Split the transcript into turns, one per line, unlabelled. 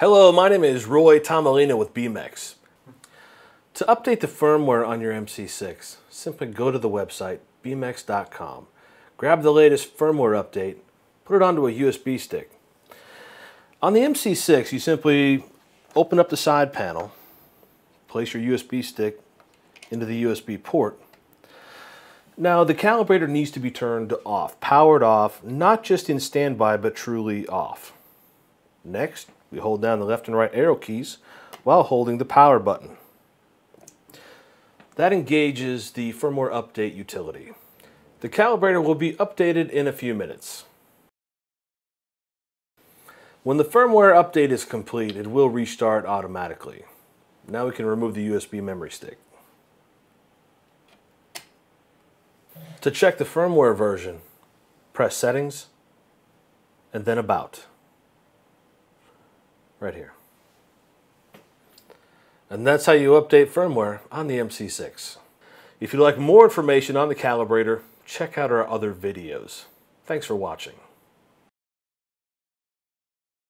Hello, my name is Roy Tomalino with Beamex. To update the firmware on your MC6, simply go to the website beamex.com, grab the latest firmware update, put it onto a USB stick. On the MC6, you simply open up the side panel, place your USB stick into the USB port. Now the calibrator needs to be turned off, powered off, not just in standby, but truly off. Next, we hold down the left and right arrow keys while holding the power button. That engages the firmware update utility. The calibrator will be updated in a few minutes. When the firmware update is complete, it will restart automatically. Now we can remove the USB memory stick. To check the firmware version, press Settings and then About. Right here. And that's how you update firmware on the MC6. If you'd like more information on the calibrator, check out our other videos. Thanks for watching.